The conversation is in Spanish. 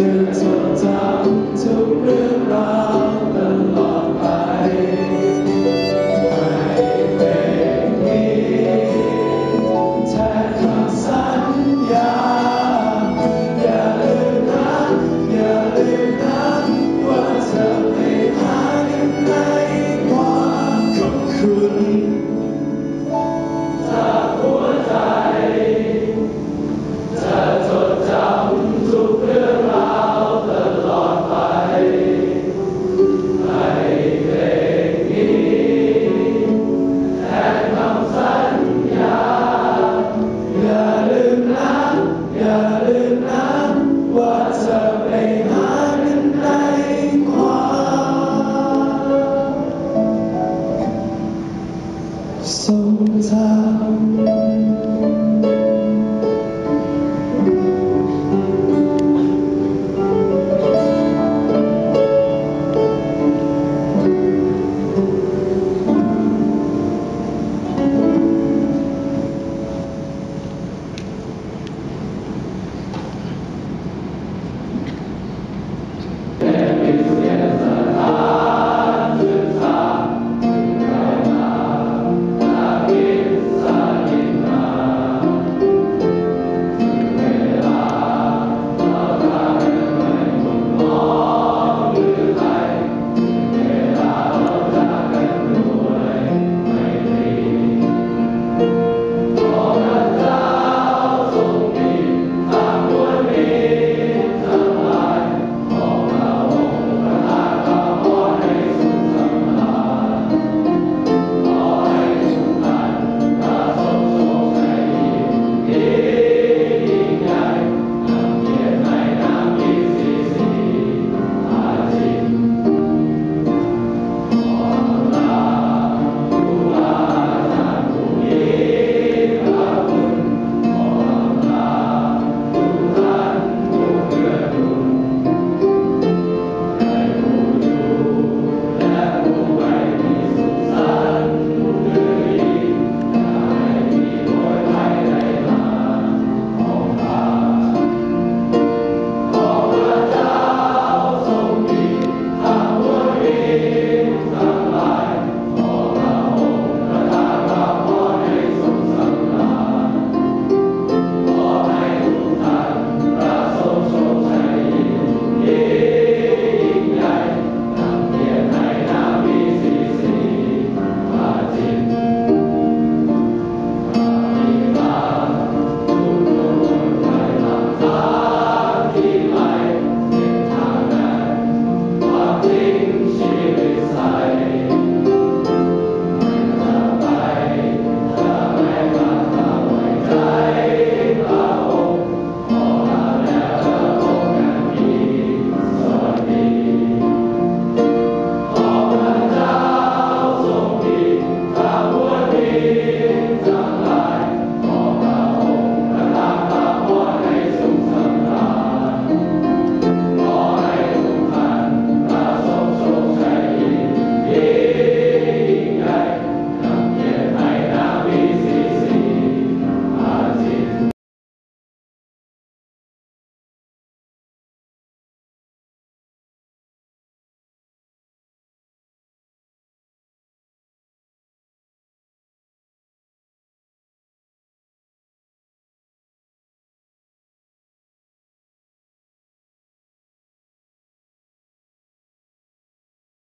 presence